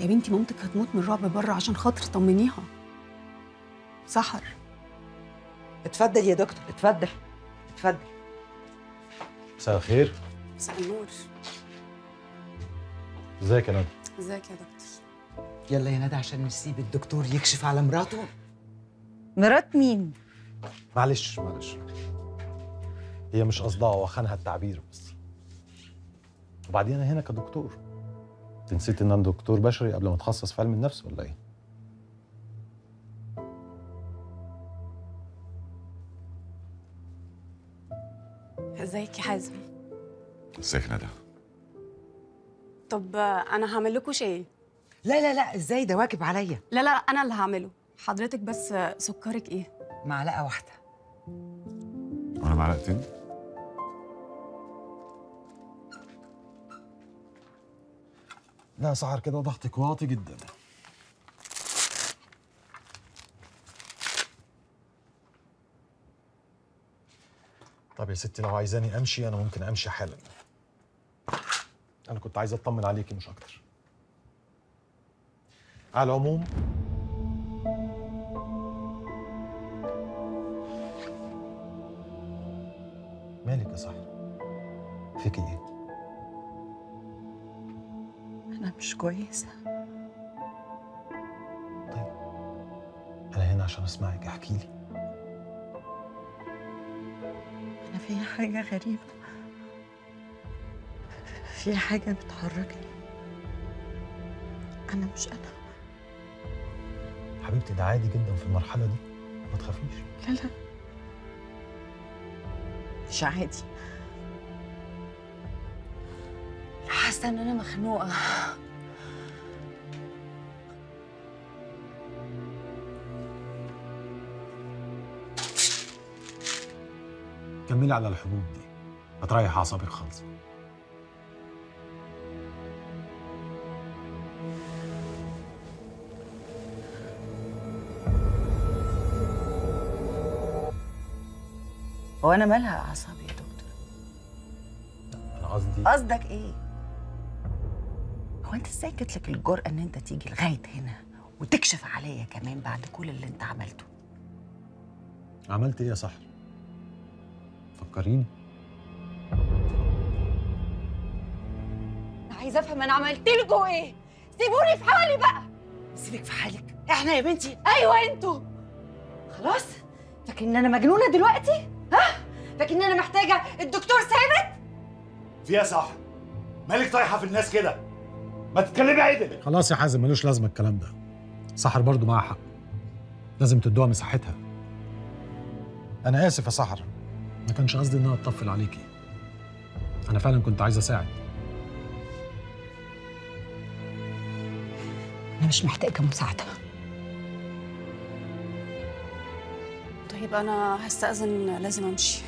يا بنتي مامتك هتموت من الرعب بره عشان خاطر طمنيها سحر. اتفضل يا دكتور اتفضل. اتفضل. مساء الخير. مساء النور. ازيك يا ندى؟ ازيك يا دكتور؟ يلا يا ندى عشان نسيب الدكتور يكشف على مراته. مرات مين؟ معلش معلش. هي مش قصدها هو خانها التعبير بس. وبعدين أنا هنا كدكتور. انت نسيت إن أنا دكتور بشري قبل ما اتخصص في علم النفس ولا إيه؟ ازيك يا حازم؟ ازيك ندى؟ طب أنا هعمل لكم شاي. لا لا لا إزاي؟ ده واجب عليا. لا لا أنا اللي هعمله. حضرتك بس سكرك إيه؟ معلقة واحدة. وأنا معلقتين؟ لا سعر كده ضغطك واطي جدا. طب يا ستي لو عايزاني أمشي أنا ممكن أمشي حالا. أنا كنت عايز أطمن عليكي مش أكتر. على العموم. مالك يا صاحبي؟ فيكي إيه؟ أنا مش كويسة. طيب أنا هنا عشان أسمعك احكي لي. أنا في حاجة غريبة. في حاجة بتحركني. أنا مش أنا حبيبتي ده عادي جدا في المرحلة دي. ما تخافيش. لا لا. مش عادي. حاسة إن أنا مخنوقة. كملي على الحبوب دي. هتريح أعصابك خالص. هو أنا مالها أعصابي يا دكتور؟ أنا قصدي قصدك إيه؟ هو انت إزاي جات لك الجرأة ان انت تيجي لغاية هنا وتكشف عليا كمان بعد كل اللي انت عملته؟ عملت إيه يا سحر فكريني. أنا عايزة أفهم أنا عملت لكم إيه. سيبوني في حالي بقى. سيبك في حالك. إحنا يا بنتي. أيوه أنتوا. خلاص. فاكر ان أنا مجنونة دلوقتي؟ ها؟ فاكر ان أنا محتاجة الدكتور ثابت؟ فيها صح مالك طايحة في الناس كده. ما تتكلمي عدل خلاص يا حازم ملوش لازمة الكلام ده. سحر برضو معاها حق. لازم تدوها مساحتها أنا آسف يا سحر. ما كانش قصدي إن أنا أطفل عليكي أنا فعلا كنت عايز أساعد. أنا مش محتاجة مساعدة. طيب أنا هستأذن لازم أمشي.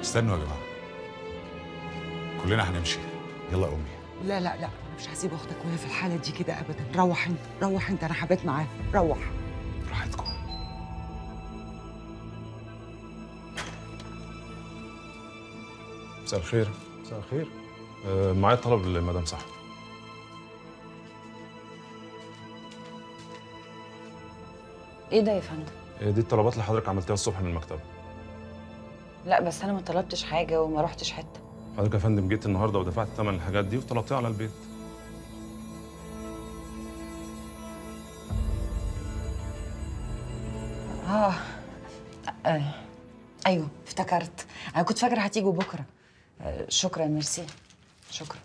استنوا يا جماعة. كلنا هنمشي. يلا يا امي لا لا لا أنا مش هسيب أختك وهي في الحالة دي كده ابدا. روح أنت روح أنت أنا حبيت معاها. روح. راحتكم. مساء الخير. مساء الخير. آه، معايا طلب لمدام سحر إيه ده يا فندم؟ آه، دي الطلبات اللي حضرتك عملتها الصبح من المكتب. لا بس أنا ما طلبتش حاجة وما رحتش حتة. حضرتك يا فندم جيت النهارده ودفعت ثمن الحاجات دي وطلبتها على البيت. آه, آه. أيوه افتكرت. أنا كنت فاكرة هتيجوا بكرة. آه شكرا ميرسي. شكرا.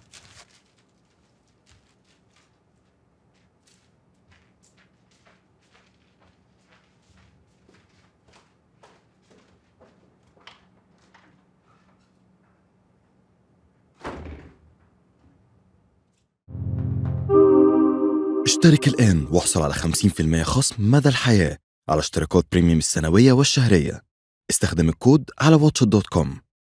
اشترك الآن واحصل على 50% خصم مدى الحياة على اشتراكات premium السنوية والشهرية. استخدم الكود على watch dot com.